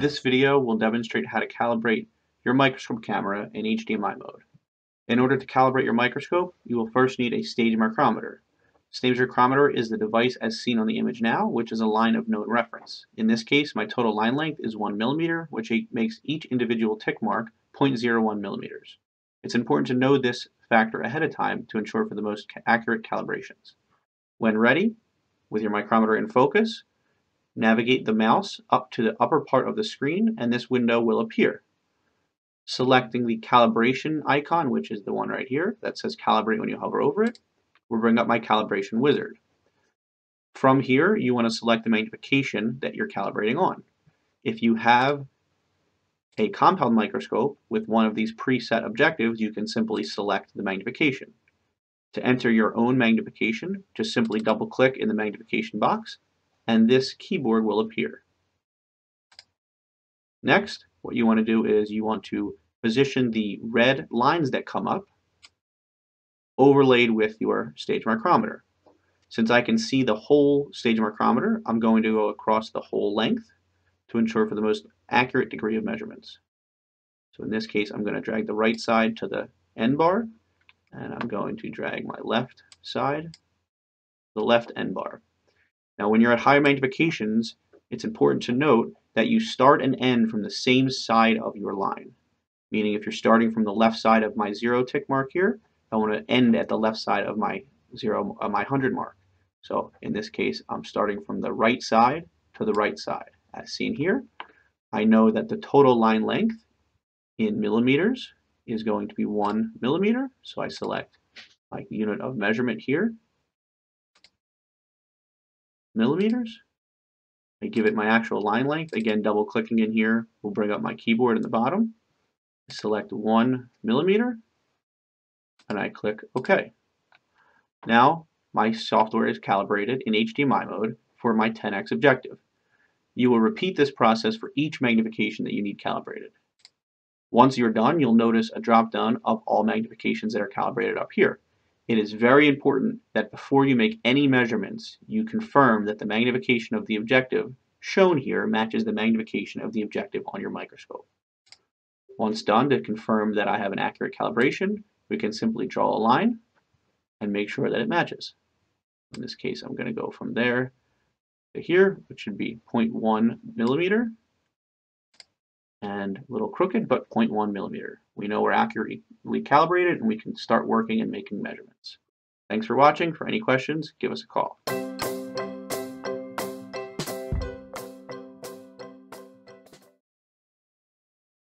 This video will demonstrate how to calibrate your microscope camera in HDMI mode. In order to calibrate your microscope, you will first need a stage micrometer. Stage micrometer is the device as seen on the image now, which is a line of known reference. In this case, my total line length is 1 millimeter, which makes each individual tick mark 0.01 millimeters. It's important to know this factor ahead of time to ensure for the most accurate calibrations. When ready, with your micrometer in focus, Navigate the mouse up to the upper part of the screen and this window will appear. Selecting the calibration icon, which is the one right here that says calibrate when you hover over it, will bring up my calibration wizard. From here, you want to select the magnification that you're calibrating on. If you have a compound microscope with one of these preset objectives, you can simply select the magnification. To enter your own magnification, just simply double click in the magnification box and this keyboard will appear. Next, what you want to do is you want to position the red lines that come up overlaid with your stage micrometer. Since I can see the whole stage micrometer, I'm going to go across the whole length to ensure for the most accurate degree of measurements. So in this case, I'm going to drag the right side to the end bar, and I'm going to drag my left side the left end bar. Now when you're at higher magnifications, it's important to note that you start and end from the same side of your line. Meaning if you're starting from the left side of my zero tick mark here, I want to end at the left side of my zero, uh, my 100 mark. So in this case, I'm starting from the right side to the right side. As seen here, I know that the total line length in millimeters is going to be one millimeter. So I select my unit of measurement here millimeters. I give it my actual line length. Again, double clicking in here will bring up my keyboard in the bottom. I select one millimeter and I click OK. Now my software is calibrated in HDMI mode for my 10x objective. You will repeat this process for each magnification that you need calibrated. Once you're done, you'll notice a drop down of all magnifications that are calibrated up here. It is very important that before you make any measurements, you confirm that the magnification of the objective shown here matches the magnification of the objective on your microscope. Once done, to confirm that I have an accurate calibration, we can simply draw a line and make sure that it matches. In this case, I'm going to go from there to here, which should be 0.1 millimeter, and a little crooked, but 0.1 millimeter. We know we're accurately calibrated and we can start working and making measurements. Thanks for watching. For any questions, give us a call.